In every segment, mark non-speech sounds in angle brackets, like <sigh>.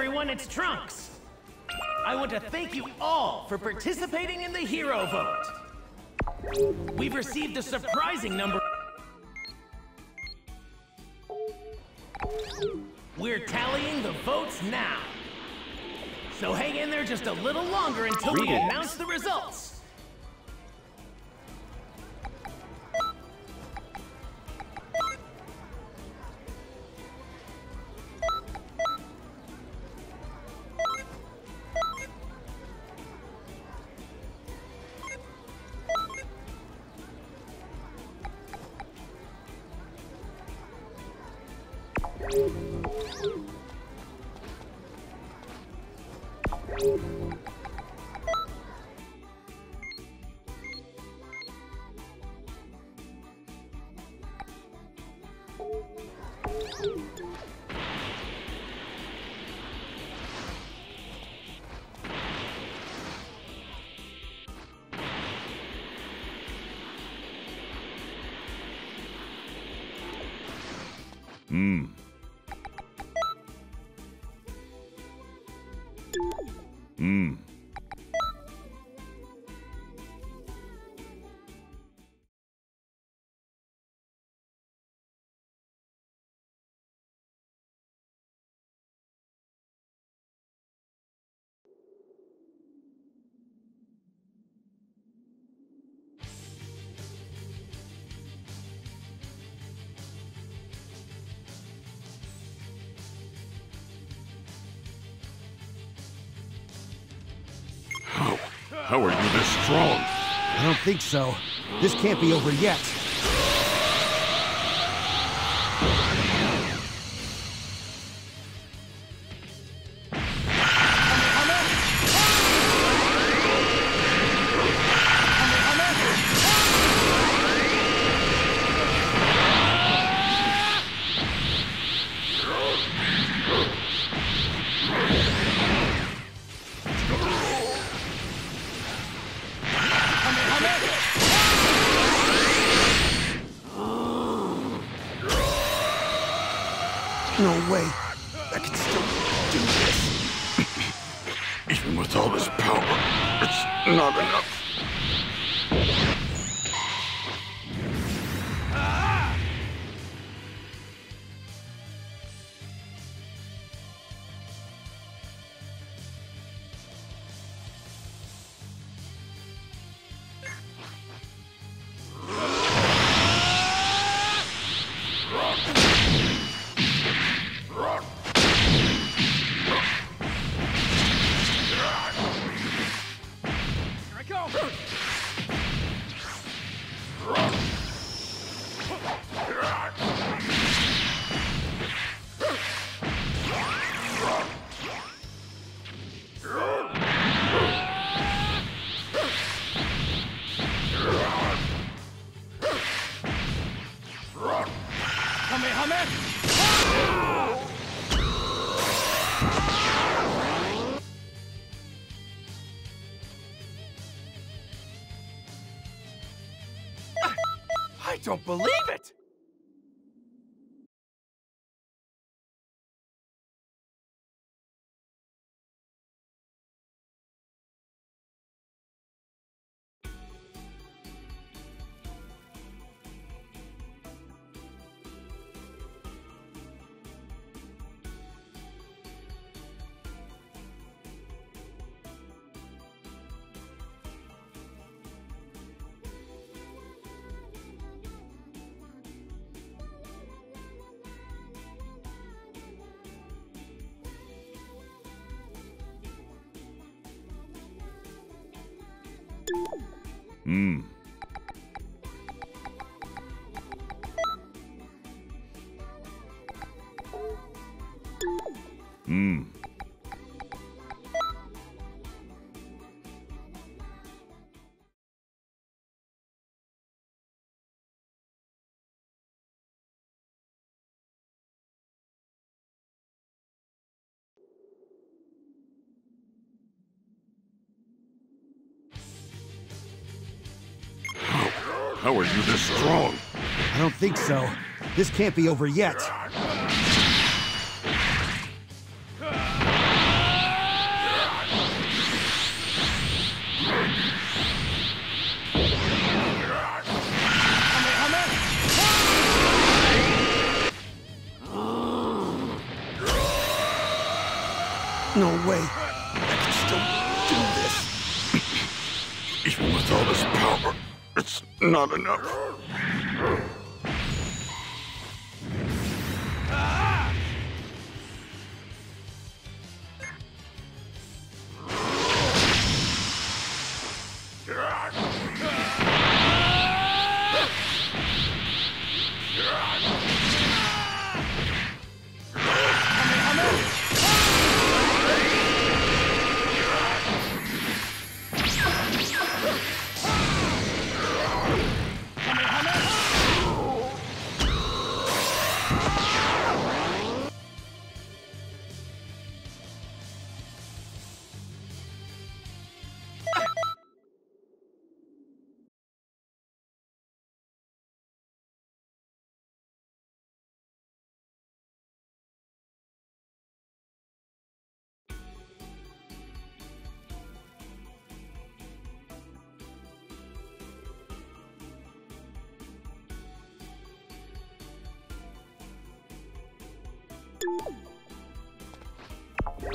everyone, it's Trunks. I want to thank you all for participating in the hero vote. We've received a surprising number. We're tallying the votes now. So hang in there just a little longer until we announce the results. うん。How? How are you this strong? I don't think so. This can't be over yet. No way. I can still do this. <clears throat> Even with all this power, it's not enough. Don't believe it! うん。How are you this strong? I don't think so. This can't be over yet. No way. Not enough.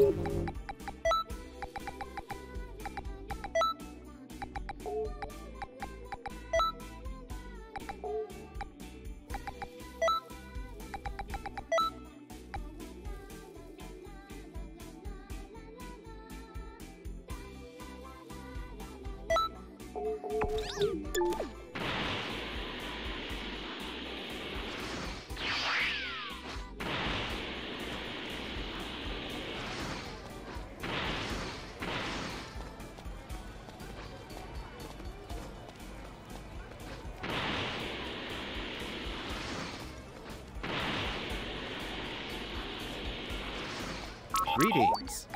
うん。Greetings.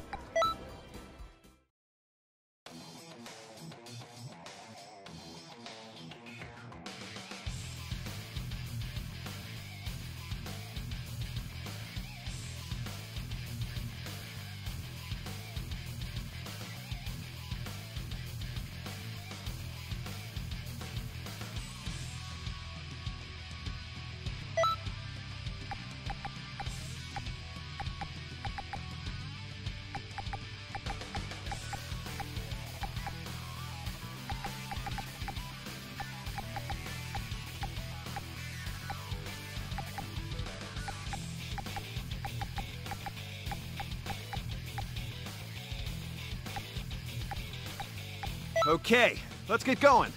Okay, let's get going.